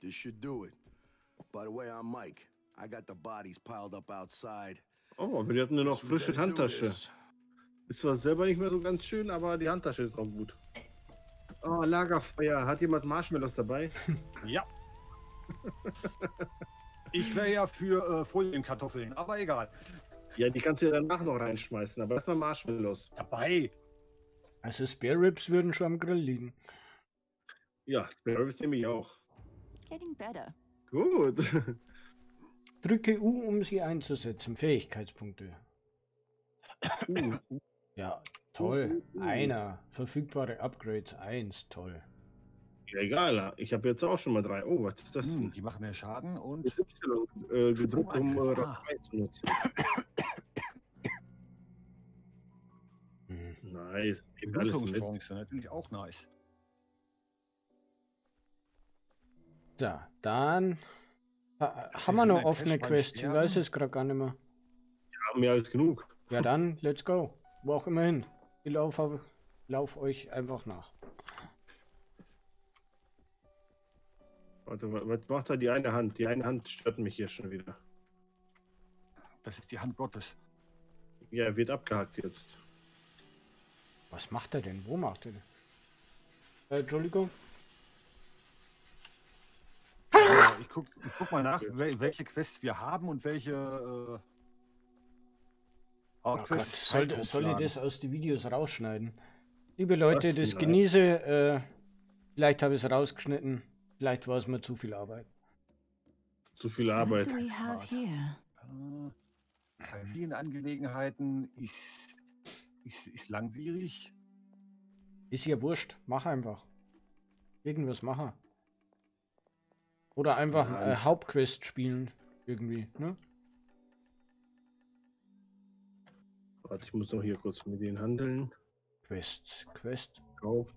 This should do it. By the way, I'm Mike. I got the bodies piled up outside. Oh, wir hatten nur noch frische Handtasche. this. Ist zwar selber nicht mehr so ganz schön, aber die Handtasche ist noch gut. Oh, Lagerfeuer. Hat jemand Marshmallows dabei? Ja. Ich wäre ja für äh, Folienkartoffeln, aber egal. Ja, die kannst du ja danach noch reinschmeißen, aber erstmal Marshmallows. Dabei. Also Spare Ribs würden schon am Grill liegen. Ja, Sparrows nehme ich auch. Getting better. Gut. Drücke U, um sie einzusetzen. Fähigkeitspunkte. Uh, Ja, toll. Uh, uh, uh. Einer. Verfügbare Upgrades. Eins. Toll. ja, egal. Ich habe jetzt auch schon mal drei. Oh, was ist das Hm, denn? die machen mehr Schaden und Y, äh, gedruckt, um äh, ah. Zu nutzen. Hm. Nice. Nehmt alles mit. Blutungschance, natürlich auch nice. So, dann äh, haben wir noch offene Quests. Ich weiß es gerade gar nicht mehr. Ja, mehr als genug. Ja, dann, let's go. Wo auch immer hin. Ich laufe lauf euch einfach nach. Warte, wa- was macht da die eine Hand? Die eine Hand stört mich hier schon wieder. Das ist die Hand Gottes. Ja, er wird abgehackt jetzt. Was macht er denn? Wo macht er denn? Äh, Entschuldigung. Äh, ich, guck, ich guck mal nach, wel welche Quests wir haben und welche. Äh, Oh Hauptquests Gott, soll, soll ich das aus den Videos rausschneiden? Liebe Leute, das Nein. genieße. Äh, vielleicht habe ich es rausgeschnitten. Vielleicht war es mir zu viel Arbeit. Zu viel Arbeit. here? Äh, Familienangelegenheiten ist, ist, ist langwierig. Ist ja wurscht. Mach einfach. Irgendwas machen. Oder einfach äh, Hauptquest spielen. Irgendwie, ne? Warte, ich muss noch hier kurz mit denen handeln. Quest, Quest. Kauf.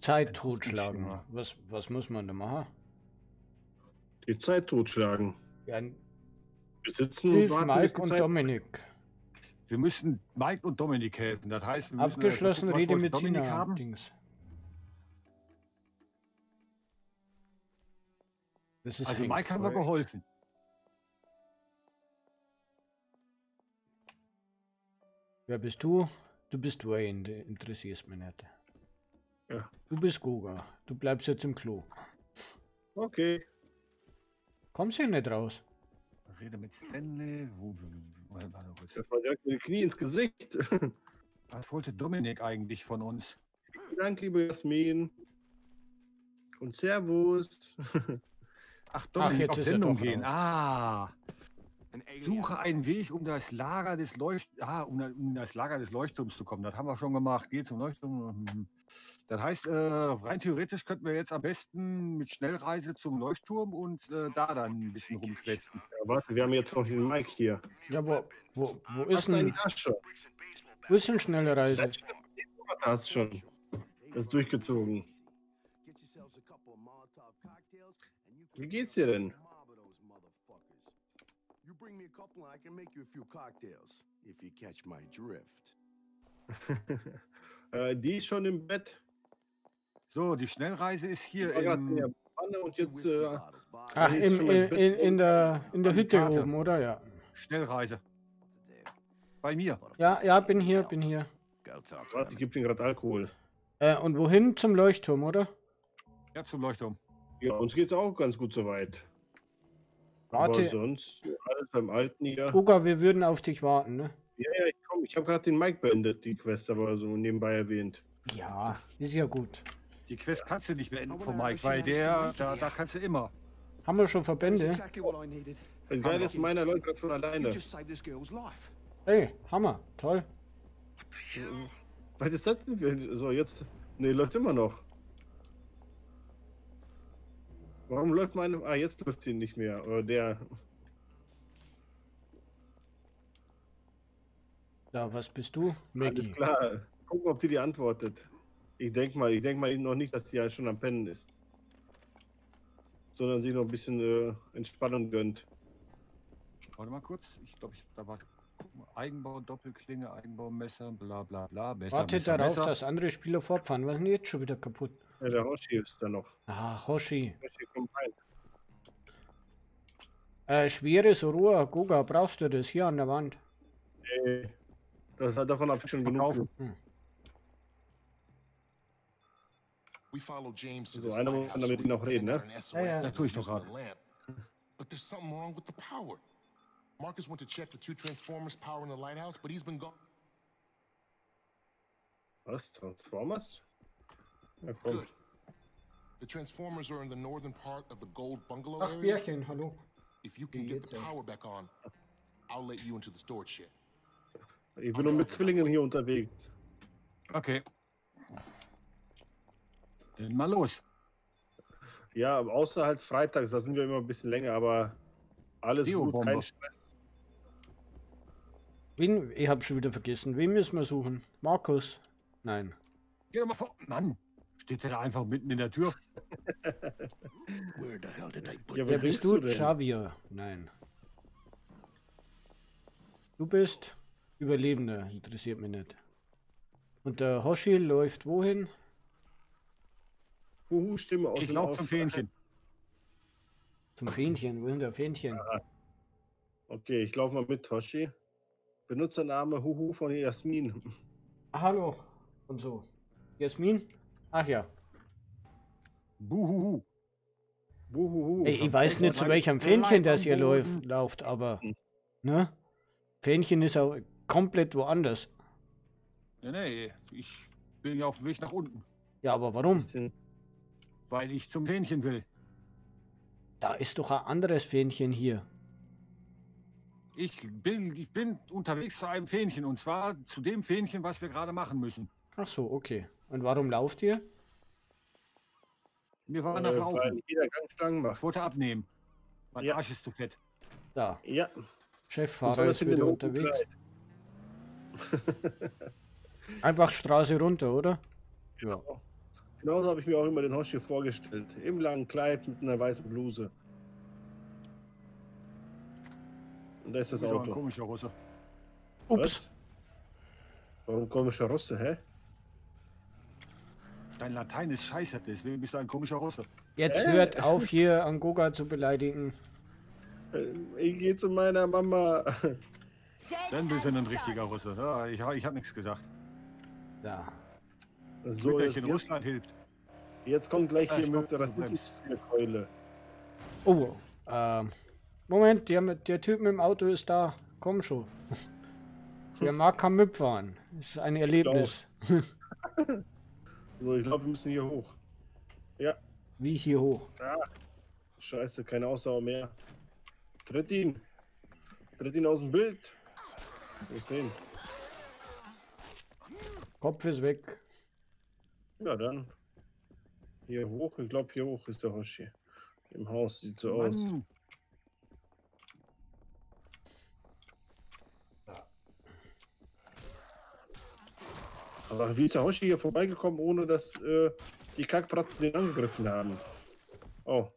Zeit totschlagen. Was, was muss man da machen? Die Zeit totschlagen. Ja, Wir sitzen Hilf warten, bis Mike und Zeit- Dominik. Wir müssen Mike und Dominik helfen. Das heißt, wir müssen Abgeschlossen Rede mit Dominik Sina. haben. Dings. Also Hank. Mike haben wir geholfen. Wer bist du? Du bist Wayne, der interessierst mich nicht. Ja. Du bist Guga. Du bleibst jetzt im Klo. Okay. Kommst du nicht raus? Rede mit Stanley. Wo, wo, wo, warte kurz. Das war direkt mit dem Knie ins Gesicht. Was wollte Dominik eigentlich von uns? Vielen Dank, liebe Jasmin. Und Servus. Ach, Dominik, jetzt auf ist er Sendung doch gehen. raus. Ah. Suche einen Weg, um das Lager des Leucht ah, um, um das Lager des Leuchtturms zu kommen. Das haben wir schon gemacht. Geh zum Leuchtturm. Das heißt, äh, rein theoretisch könnten wir jetzt am besten mit Schnellreise zum Leuchtturm und äh, da dann ein bisschen rumquesten. Ja, warte, wir haben jetzt noch den Mike hier. Ja, wo, wo, wo ist ist denn, wo ist denn schnelle Reise? Das hast du schon. Das ist durchgezogen. Wie geht's dir denn? You bring me a couple and I can make you a few cocktails, if you catch my drift. äh, die ist schon im Bett. So, die Schnellreise ist hier in der im, Pfanne und jetzt äh. Ach, in, Bett in, in der, in der Hütte Karte. oben, oder? Ja. Schnellreise. Bei mir. Ja, ja, bin hier, bin hier. Warte, ich gebe dir gerade Alkohol. Äh, und wohin? Zum Leuchtturm, oder? Ja, zum Leuchtturm. Ja, uns geht's auch ganz gut soweit. Aber Warte, sonst alles beim Alten hier. Guga, wir würden auf dich warten, ne? Ja, ja, ich komm. Ich habe gerade den Mike beendet, die Quest, aber so nebenbei erwähnt. Ja, ist ja gut. Die Quest kannst du nicht beenden Aber von da Mike, weil ja der, da, da kannst du immer. Haben wir schon Verbände? exactly what I needed. Das Geile ist, meiner läuft gerade von alleine. Hey, Hammer, toll. Was ist das denn. So, jetzt... Nee, läuft immer noch. Warum läuft meine... Ah, jetzt läuft sie nicht mehr. Oder der... Da, was bist du? Alles Maggie. klar. Gucken, ob die dir antwortet. Ich denke mal, ich denke mal noch nicht, dass die ja schon am Pennen ist. Sondern sich noch ein bisschen äh, Entspannung gönnt. Warte mal kurz. Ich glaube, ich, da war Eigenbau, Doppelklinge, Eigenbaumesser, bla bla bla. Messer, Warte Messer, darauf, Messer. dass andere Spieler fortfahren. Was ist denn jetzt schon wieder kaputt? Ja, der Hoshi ist da noch. Ah, Hoshi. Hoshi kommt rein. Äh, schweres Rohr, Goga, brauchst du das hier an der Wand? Nee. Das, davon habe ich schon genug. Follow James to So, this einer muss damit noch reden, ne? Ja, ja. Das tue ich doch gerade. But there's something wrong with the power. Marcus went to check the two transformers powering the lighthouse, but he's been gone. Was? Transformers? Ja. Good. The transformers are in the northern part of the gold bungalow Ach, area. Bärchen, hallo. If you can Wie get the denn? power back on, I'll let you into the storage shed. Ich bin nur mit Zwillingen hier unterwegs. Okay. Dann mal los. Ja, aber außer halt freitags, da sind wir immer ein bisschen länger, aber alles gut, Biobombe. kein Stress. Wen, ich hab schon wieder vergessen. Wen müssen wir suchen? Markus? Nein. Geh doch mal vor. Mann, steht der da einfach mitten in der Tür? Where the hell did I put Ja, Wer bist bist du? Xavier? Nein. Du bist Überlebender, interessiert mich nicht. Und der Hoshi läuft wohin? Huhu, Stimme aus Ich dem lauf zum Fähnchen. Zum Fähnchen. Wohin der Fähnchen? Okay, ich laufe mal mit, Hoshi. Benutzername Huhu von Jasmin. Hallo. Und so. Jasmin? Ach ja. Buhuhu. Buhuhu. Ey, ich weiß nicht, zu welchem Fähnchen das ihr läuft, lauft, aber. Ne? Fähnchen ist auch komplett woanders. Nee, nee, ich bin ja auf dem Weg nach unten, Ja, aber warum? weil ich zum Fähnchen will. Da ist doch ein anderes Fähnchen hier. Ich bin, ich bin unterwegs zu einem Fähnchen und zwar zu dem Fähnchen, was wir gerade machen müssen. Ach so, okay. Und warum lauft ihr? Wir waren nach Äh, Laufen. Ich wollte abnehmen. Mein Ja. Arsch ist zu fett. Da. Ja, Cheffahrer ist wieder unterwegs. Einfach Straße runter, oder? Ja. Genauso habe ich mir auch immer den Hoshi vorgestellt. Im langen Kleid mit einer weißen Bluse. Und da ist das aber ein Auto. komischer Russe. Ups. Was? Warum komischer Russe, hä? Dein Latein ist scheiße, deswegen bist du ein komischer Russe. Jetzt Äh. hört auf, hier Angoga zu beleidigen. Äh, Ich gehe zu meiner Mama. Dann bist du ein richtiger Russe. Ja, ich ich habe nichts gesagt. Da. So, jetzt, Brüderchen jetzt, Russland hilft. jetzt kommt gleich hier mit der. Rassismuskeule. Oh, ähm. Moment, der, der Typ mit dem Auto ist da. Komm schon. Der mag kann mitfahren. Ist ein Erlebnis. So, ich glaube, wir müssen hier hoch. Ja, Wie hier hoch. scheiße, keine Ausdauer mehr. Tritt ihn. Tritt ihn aus dem Bild. Wo ist hin? Kopf ist weg. Ja, dann. Hier hoch. Ich glaube, hier hoch ist der Hoshi. Im Haus sieht so aus. Aber wie ist der Hoshi hier vorbeigekommen, ohne dass äh, die Kackpratzen den angegriffen haben? Oh,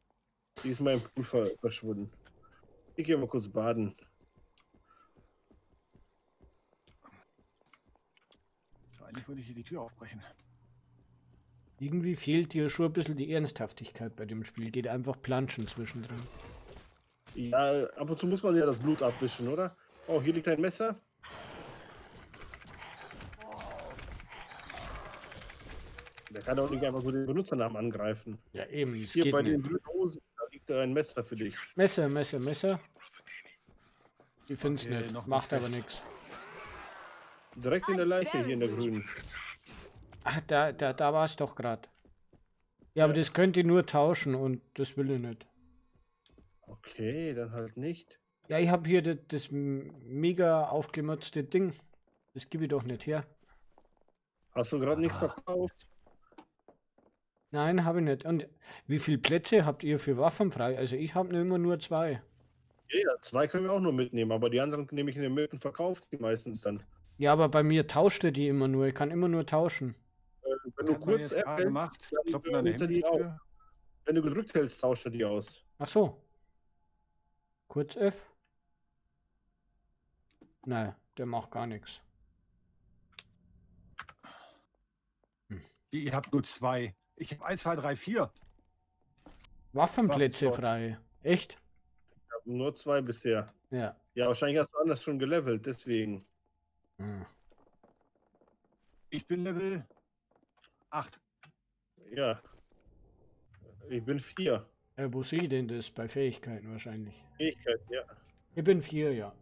die ist mein Pool ver- verschwunden. Ich gehe mal kurz baden. eigentlich würde ich hier die Tür aufbrechen. Irgendwie fehlt dir schon ein bisschen die Ernsthaftigkeit bei dem Spiel. Geht einfach planschen zwischendrin. Ja, ab und zu muss man ja das Blut abwischen, oder? Oh, hier liegt ein Messer. Der kann doch nicht einfach so den Benutzernamen angreifen. Ja, eben. Hier geht bei nicht. den Hosen, da liegt da ein Messer für dich. Messer, Messer, Messer. Ich find's Okay, nicht. noch Macht nicht aber nichts. Direkt in der Leiche hier in der grünen. Ach, da, da, da war es doch gerade. Ja, aber das könnt ihr nur tauschen und das will ich nicht. Okay, dann halt nicht. Ja, ich habe hier das, das mega aufgemotzte Ding. Das gebe ich doch nicht her. Hast du gerade nichts verkauft? Nein, habe ich nicht. Und wie viele Plätze habt ihr für Waffen frei? Also ich habe immer nur zwei. Ja, ja, zwei können wir auch nur mitnehmen, aber die anderen nehme ich in den Müll und verkaufe die meistens dann. Ja, aber bei mir tauscht er die immer nur. Ich kann immer nur tauschen. Äh, wenn du kurz jetzt F gerade hältst, gemacht. dann, äh, die Hände. Augen. wenn du gedrückt hältst, tauscht er die aus. Ach so. Kurz F. Nein, der macht gar nichts. Ihr habt nur zwei. Ich habe eins, zwei, drei, vier. Waffenplätze Waffenslot. frei. Echt? Ich habe nur zwei bisher. Ja. Ja, wahrscheinlich hast du anders schon gelevelt, deswegen. Hm. Ich bin Level 8. Ja. Ich bin vier. Äh, wo sehe ich denn das? Bei Fähigkeiten wahrscheinlich. Fähigkeit, ja. Ich bin vier, ja.